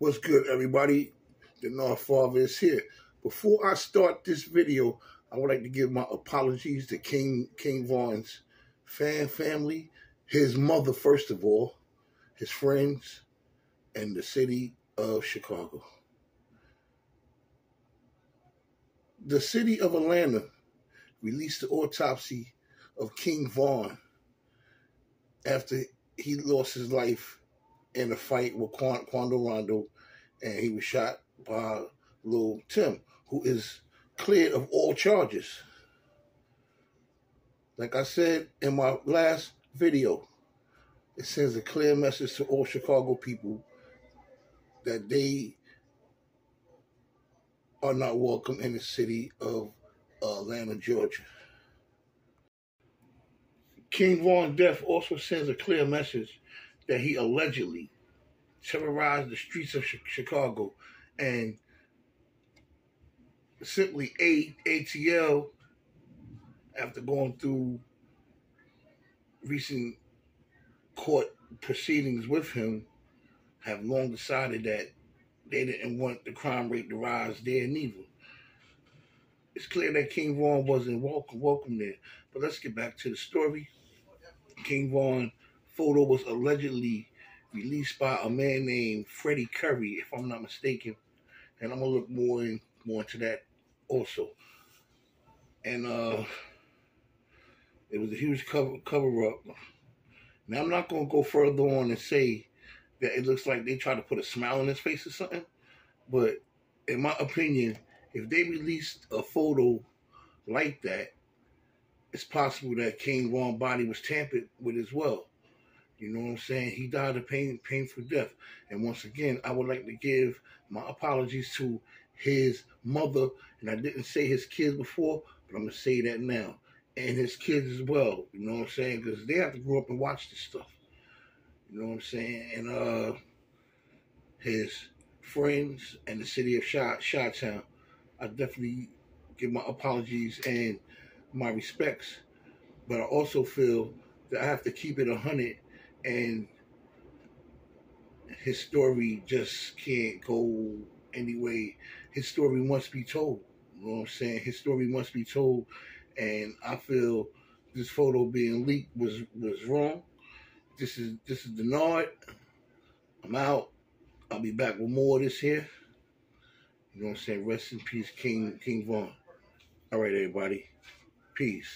What's good, everybody? The Nard Father is here. Before I start this video, I would like to give my apologies to King King Von's fan family, his mother, first of all, his friends, and the city of Chicago. The city of Atlanta released the autopsy of King Von after he lost his life in a fight with Quando Rondo, and he was shot by Lul Tim, who is cleared of all charges. Like I said in my last video, it sends a clear message to all Chicago people that they are not welcome in the city of Atlanta, Georgia. King Von's death also sends a clear message that he allegedly terrorized the streets of Chicago and simply A- ATL, after going through recent court proceedings with him, have long decided that they didn't want the crime rate to rise there neither. It's clear that King Von wasn't welcome, welcome there. But let's get back to the story. King Von photo was allegedly released by a man named Freddie Curry, if I'm not mistaken. And I'm gonna look more in, more into that also. And uh it was a huge cover cover up. Now I'm not gonna go further on and say that it looks like they tried to put a smile on his face or something. But in my opinion, if they released a photo like that, it's possible that King Von body was tampered with as well. You know what I'm saying? He died a pain, painful death. And once again, I would like to give my apologies to his mother. And I didn't say his kids before, but I'm to say that now. And his kids as well. You know what I'm saying? Because they have to grow up and watch this stuff. You know what I'm saying? And uh, his friends and the city of Shot, Town, I definitely give my apologies and my respects. But I also feel that I have to keep it a 100 and his story just can't go anyway. His story must be told. You know what I'm saying? His story must be told, and I feel this photo being leaked was was wrong. This is this is Nard. I'm out. I'll be back with more of this here. You know what I'm saying? Rest in peace, King King Von. All right, everybody. Peace.